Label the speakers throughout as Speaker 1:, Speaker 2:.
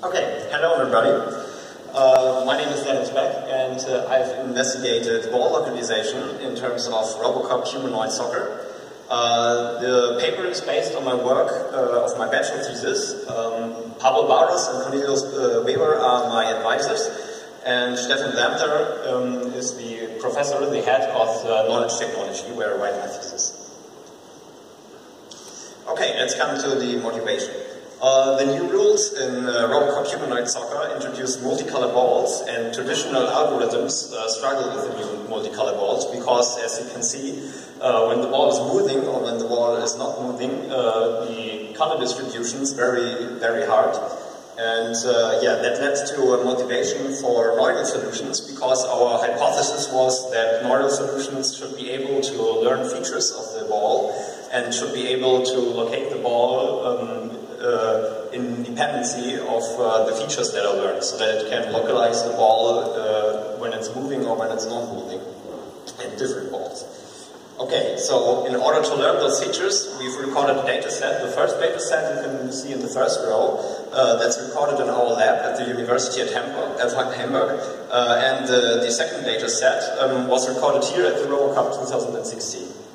Speaker 1: Okay, hello everybody. Uh, my name is Daniel Speck and uh, I've investigated ball localization in terms of RoboCup humanoid soccer. Uh, the paper is based on my work uh, of my bachelor thesis. Um, Pablo Barros and Cornelius uh, Weber are my advisors and Stefan Wermter um, is the professor, and the head of uh, knowledge technology where I write my thesis. Okay, let's come to the motivation. Uh, the new rules in uh, RoboCup humanoid soccer introduce multicolored balls, and traditional algorithms uh, struggle with the new multicolored balls because, as you can see, uh, when the ball is moving or when the ball is not moving, uh, the color distribution is very, very hard. And yeah, that led to a motivation for neural solutions because our hypothesis was that neural solutions should be able to learn features of the ball and should be able to locate the ball um, uh, in dependency of uh, the features that are learned, so that it can localize the ball uh, when it's moving or when it's not moving in different balls. Okay, so in order to learn those features, we've recorded a data set. The first data set you can see in the first row, uh, that's recorded in our lab at the University at Hamburg. At Hamburg. Uh, and uh, the second data set um, was recorded here at the RoboCup 2016.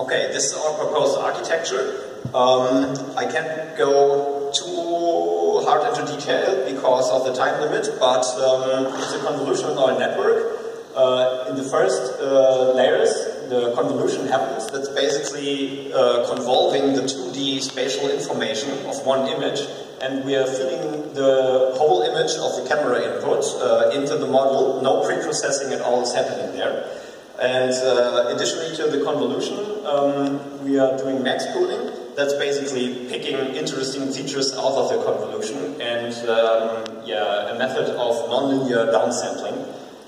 Speaker 1: Okay, this is our proposed architecture. Um, I can't go too hard into detail because of the time limit, but um, it's a convolutional network. Uh, in the first uh, layers, the convolution happens. That's basically uh, convolving the 2D spatial information of one image, and we are feeding the whole image of the camera input uh, into the model. No pre-processing at all is happening there. And uh, additionally to the convolution, um, we are doing max pooling. That's basically picking interesting features out of the convolution and um, yeah, a method of nonlinear downsampling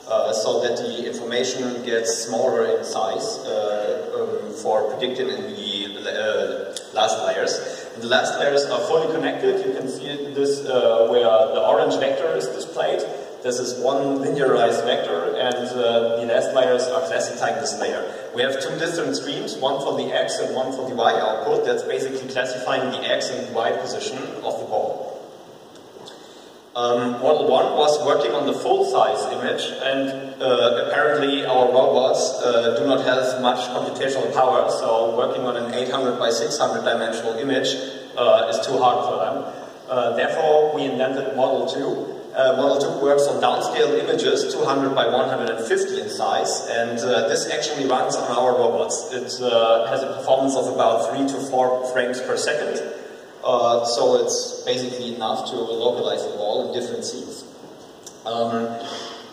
Speaker 1: uh, so that the information gets smaller in size uh, um, for predicting in the uh, last layers. The last layers are fully connected. You can see this uh, where the orange vector is displayed. This is one linearized vector, and uh, the last layers are classifying this layer. We have two different streams, one for the x and one for the y output. That's basically classifying the x and y position of. Um, model 1 was working on the full-size image, and uh, apparently our robots uh, do not have much computational power, so working on an 800 by 600 dimensional image uh, is too hard for them. Uh, therefore, we invented Model 2, uh, Model 2 works on downscale images, 200 by 150 in size, and uh, this actually runs on our robots. It has a performance of about 3 to 4 frames per second, so it's basically enough to localize the different scenes. Um,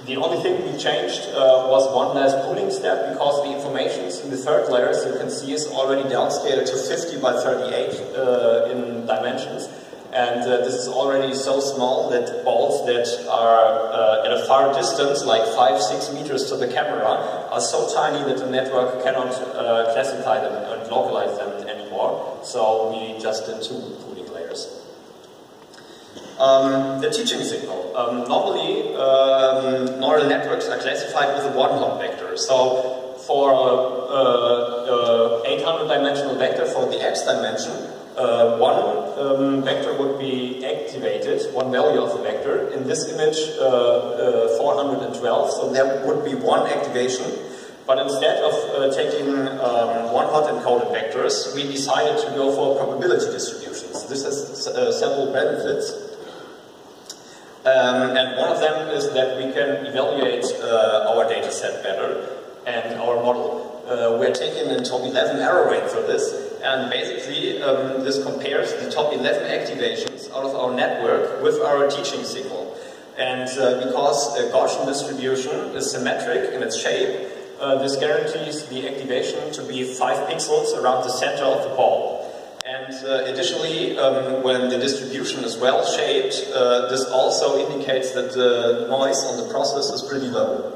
Speaker 1: the only thing we changed uh, was one last pooling step because the information in the third layer, as you can see, is already downscaled to 50 by 38 uh, in dimensions. And uh, this is already so small that balls that are uh, at a far distance, like 5-6 meters to the camera, are so tiny that the network cannot uh, classify them and localize them anymore. So we just did two pooling. Um, the teaching signal. Um, normally, um, neural networks are classified with a one-hot vector. So for a 800-dimensional vector for the x dimension, uh, one um, vector would be activated, one value of the vector. In this image, uh, uh, 412, so there would be one activation. But instead of uh, taking um, one hot encoded vectors, we decided to go for probability distributions. This has uh, several benefits. Um, and one of them is that we can evaluate uh, our data set better and our model. we're taking a top 11 error rate for this, and basically, um, this compares the top 11 activations out of our network with our teaching signal. And uh, because the Gaussian distribution is symmetric in its shape, uh, this guarantees the activation to be 5 pixels around the center of the ball. And uh, additionally, um, when the distribution is well shaped, uh, this also indicates that the noise on the process is pretty low.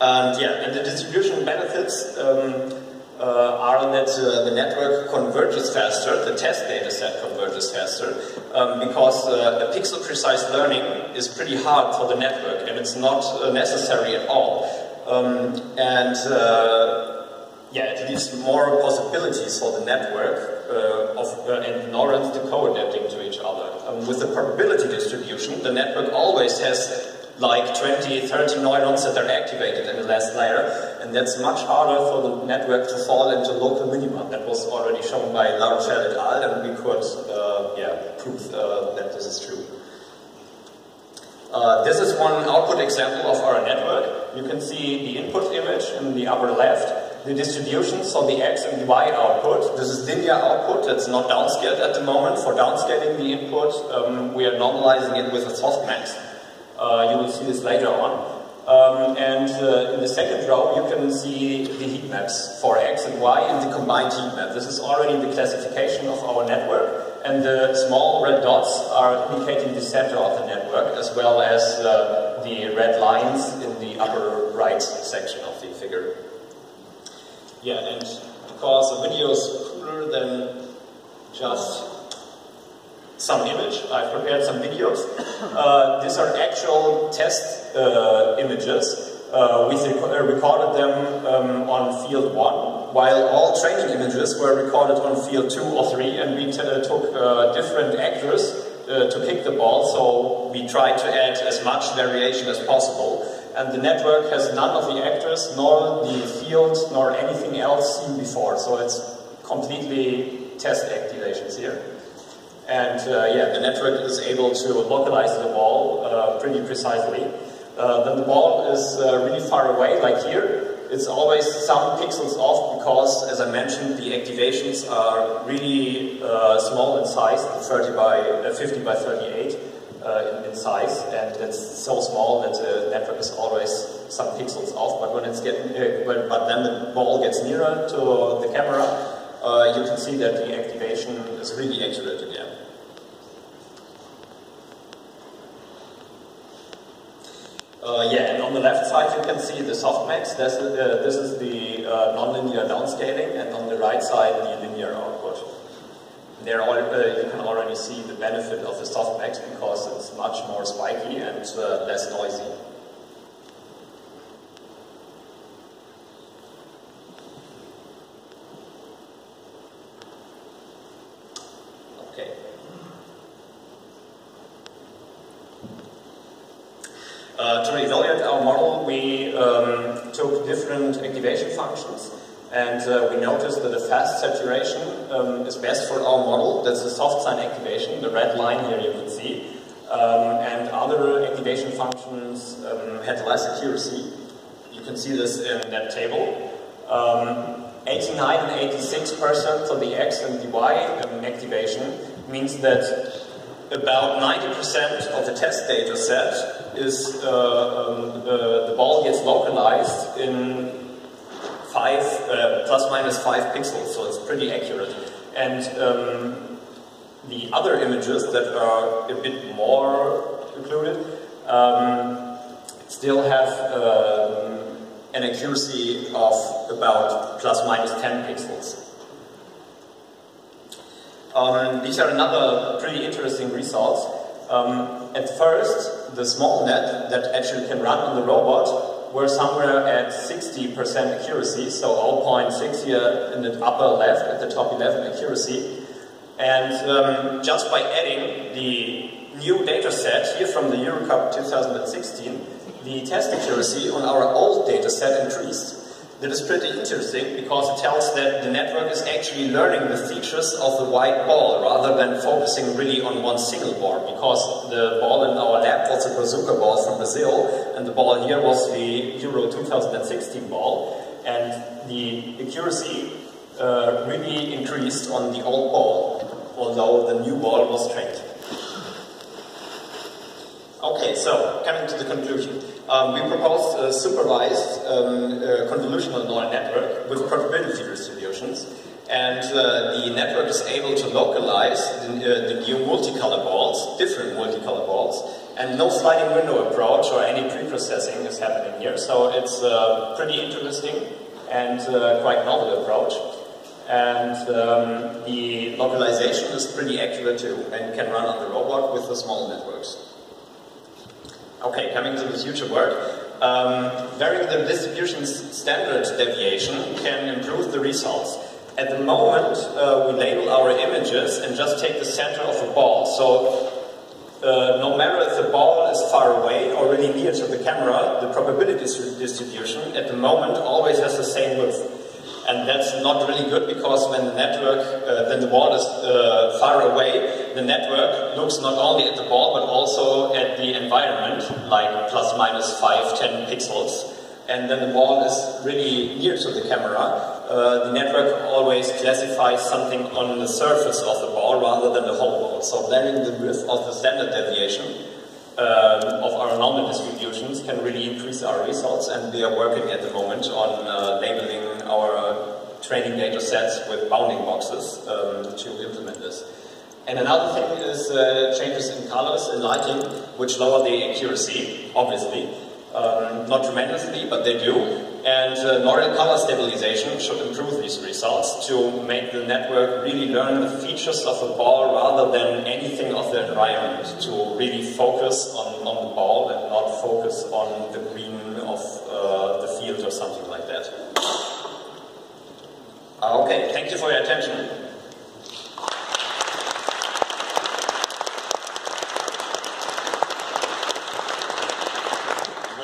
Speaker 1: And yeah, and the distribution benefits um, uh, are that uh, the network converges faster, the test data set converges faster, um, because uh, a pixel-precise learning is pretty hard for the network, and it's not uh, necessary at all. Um, and uh, yeah, it leaves more possibilities for the network uh, of uh, and neurons to co-adapting to each other. Um, with the probability distribution, the network always has like 20, 30 neurons that are activated in the last layer, and that's much harder for the network to fall into local minima. That was already shown by La et al., and we could uh, yeah, prove uh, that this is true. Uh, this is one output example of our network. You can see the input image in the upper left, the distribution, so the X and the Y output. This is linear output, it's not downscaled at the moment. For downscaling the input, um, we are normalizing it with a softmax. Uh, you will see this later on. Um, and uh, in the second row, you can see the heat maps for X and Y and the combined heat map. This is already the classification of our network, and the small red dots are indicating the center of the network, as well as uh, the red lines in the upper right section of the figure. Yeah, and because the video is cooler than just some image. I've prepared some videos. Uh, these are actual test uh, images. Uh, we uh, recorded them um, on field 1, while all training images were recorded on field 2 or 3, and we uh, took uh, different actors to kick the ball, so we tried to add as much variation as possible. And the network has none of the actors, nor the field, nor anything else seen before, so it's completely test activations here. And uh, yeah, the network is able to localize the ball uh, pretty precisely. Uh, then the ball is uh, really far away, like here. It's always some pixels off because, as I mentioned, the activations are really uh, small in size, 30 by uh, 50 by 38 in, in, size, and it's so small that the network is always some pixels off. But when it's getting, but, but then the ball gets nearer to the camera, you can see that the activation is really accurate again. Uh, yeah, and on the left side you can see the softmax. This, uh, this is the uh, nonlinear downscaling, and on the right side the linear output. There all, uh, you can already see the benefit of the softmax because it's much more spiky and uh, less noisy. Uh, to evaluate our model, we um, took different activation functions and uh, we noticed that a fast saturation um, is best for our model. That's a soft sign activation, the red line here you can see. Um, and other activation functions um, had less accuracy. You can see this in that table. Um, 89 and 86% for the X and the Y um, activation means that about 90% of the test data set is uh, um, uh, the ball gets localized in five uh, plus minus five pixels, so it's pretty accurate. And um, the other images that are a bit more included um, still have um, an accuracy of about plus minus 10 pixels. Um, these are another pretty interesting results. Um, at first, the small net that actually can run on the robot were somewhere at 60% accuracy, so 0.6 here in the upper left, at the top 11 accuracy. And um, just by adding the new data set here from the RoboCup 2016, the test accuracy on our old data set increased. That is pretty interesting because it tells that the network is actually learning the features of the white ball rather than focusing really on one single ball because the ball in our lab was a Brazuca ball from Brazil and the ball here was the Euro 2016 ball and the accuracy uh, really increased on the old ball although the new ball was trained. Okay, so coming to the conclusion. Um, we proposed a supervised um, uh, convolutional neural network with probability distributions, and uh, the network is able to localize the, uh, the new multicolor balls, different multicolor balls, and no sliding window approach or any pre-processing is happening here. So it's a pretty interesting and uh, quite novel approach. And um, the localization is pretty accurate too, and can run on the robot with the small networks. Okay, coming to the future work. um, varying the distribution standard deviation can improve the results. At the moment, uh, we label our images and just take the center of a ball. So uh, no matter if the ball is far away or really near to the camera, the probability distribution at the moment always has the same width. And that's not really good because when the network, uh, when the ball is uh, far away, the network looks not only at the ball but also at the environment, like plus minus 5, 10 pixels. And then the ball is really near to the camera. Uh, the network always classifies something on the surface of the ball rather than the whole ball. So varying the width of the standard deviation um, of our normal distributions can really increase our results and we are working at the moment on uh, labeling our uh, training data sets with bounding boxes um, to implement this. And another thing is uh, changes in colors and lighting, which lower the accuracy, obviously. Um, not tremendously, but they do. And uh, Nordic color stabilization should improve these results to make the network really learn the features of the ball rather than anything of the environment, to really focus on, on the ball and not focus on the green of uh, the field or something like that. Ah, okay, thank you for your attention. It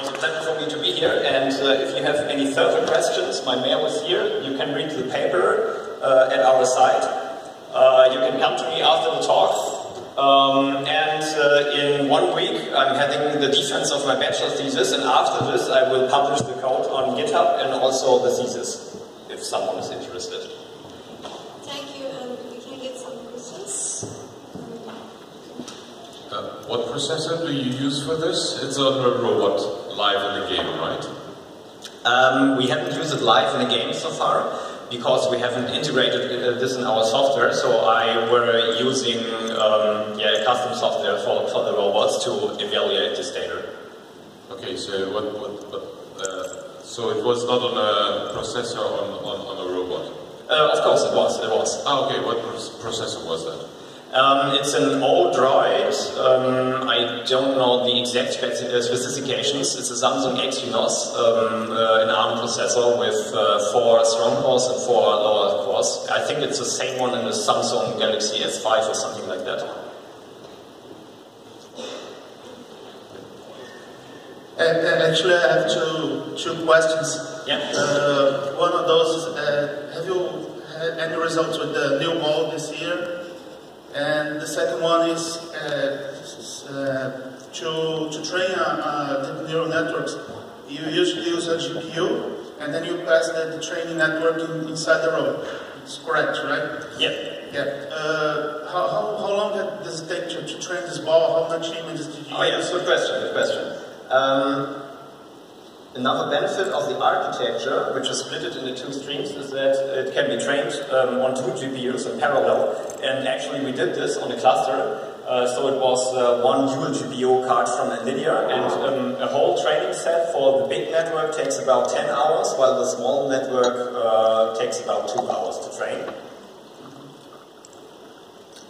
Speaker 1: was a pleasure for me to be here, and uh, if you have any further questions, my mail is here. You can read the paper uh, at our site. Uh, you can come to me after the talk. Um, and uh, in one week, I'm heading the defense of my bachelor thesis, and after this, I will publish the code on GitHub and also the thesis, if someone is interested.
Speaker 2: Thank you, and we can get some questions.
Speaker 3: Uh, what processor do you use for this? It's on a robot live in the game, right?
Speaker 1: Um, we haven't used it live in the game so far because we haven't integrated uh, this in our software. So I were using um, yeah custom software for, for the robots to evaluate this data.
Speaker 3: Okay, so what, what, what uh, so it was not on a processor on, on, on a robot.
Speaker 1: Uh, of course, it was. It was.
Speaker 3: Ah, okay. What processor was that?
Speaker 1: Um, it's an Odroid. Um, I don't know the exact uh, specifications. It's a Samsung Exynos, um, uh, an ARM processor with uh, four strong cores and four lower cores. I think it's the same one in the Samsung Galaxy S5 or something like that.
Speaker 4: Uh, actually, I have two two questions.
Speaker 1: Yeah.
Speaker 4: Uh, one of those is, uh, have you had any results with the new ball this year? And the second one is uh, uh, to, to train uh, neural networks. You usually use a GPU, and then you pass the, the training network in, inside the road. It's correct, right?
Speaker 1: Yeah.
Speaker 4: Yeah. Uh, how, how, how long does it take to, to train this ball? How much images did you
Speaker 1: Oh, yeah, good question, good question. Um, Another benefit of the architecture, which is split into two streams, is that it can be trained um, on two GPUs in parallel. And actually we did this on a cluster. Uh, so it was uh, one dual GPU card from NVIDIA and um, a whole training set for the big network takes about 10 hours, while the small network uh, takes about 2 hours to train.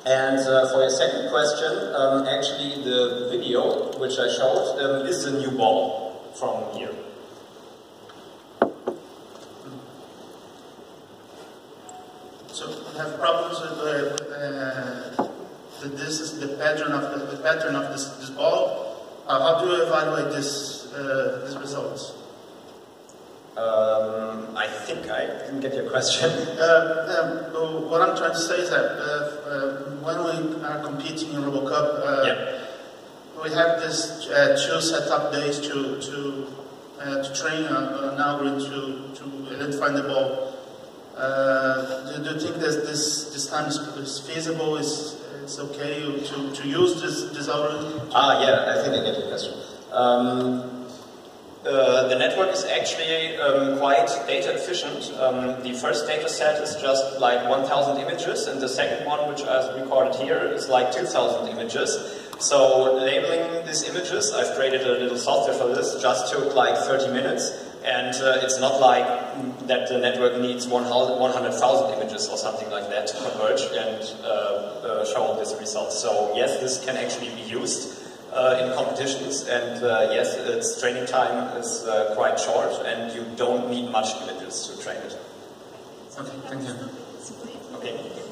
Speaker 1: And uh, for your second question, um, actually the video which I showed um, is the new ball from here.
Speaker 4: So we have problems with, uh, this is the pattern of the, the pattern of this, this ball. Uh, how do you evaluate this uh, these results?
Speaker 1: Um, I think I didn't get your question.
Speaker 4: Uh, um, what I'm trying to say is that uh, uh, when we are competing in RoboCup,
Speaker 1: yeah.
Speaker 4: we have this two setup days to to to train an algorithm to to identify the ball. Uh, do, do, you think that this this time is, is feasible? Is it's okay to, to use this this algorithm?
Speaker 1: Ah, yeah, I think I get your question. Um, uh, the network is actually um, quite data efficient. Um, the first data set is just like 1,000 images, and the second one, which I've recorded here, is like 2,000 images. So labeling these images, I've created a little software for this, just took like 30 minutes. And uh, it's not like that the network needs 100,000 images or something like that to converge and uh, uh, show these results. So yes, this can actually be used. uh, in competitions, and uh, yes, its training time is uh, quite short, and you don't need much images to train it.
Speaker 4: Okay, thank you.
Speaker 1: Okay.